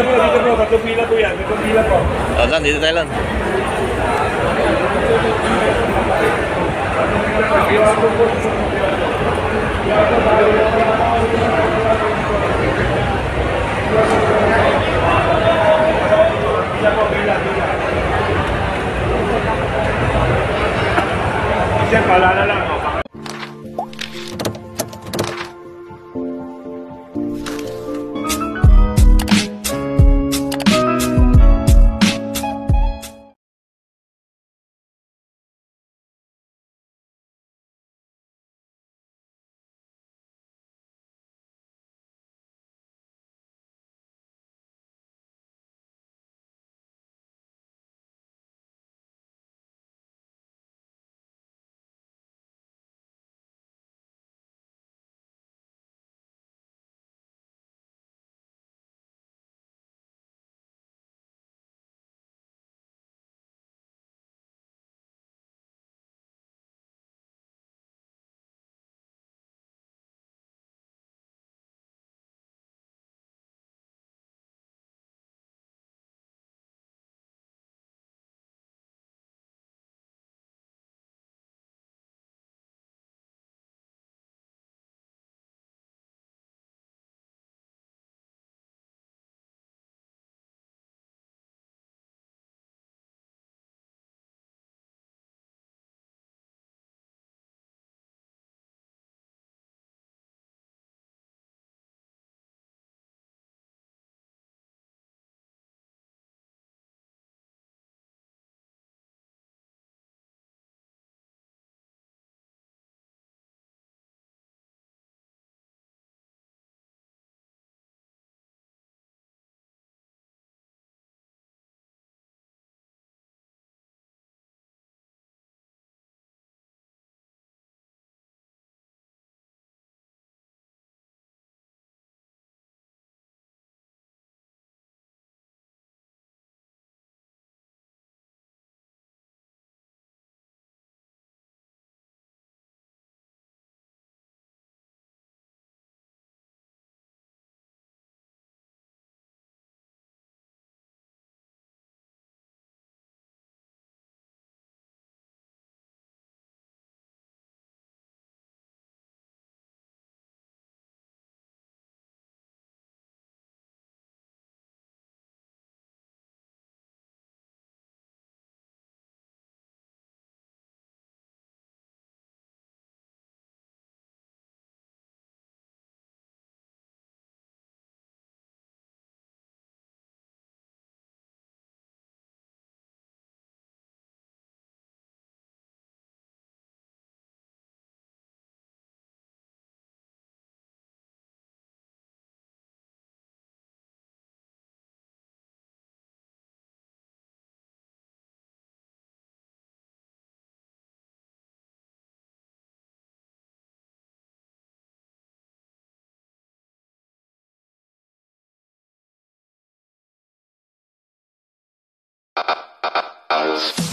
Tatlong pila. Tatlong pila. Oh. Jazz.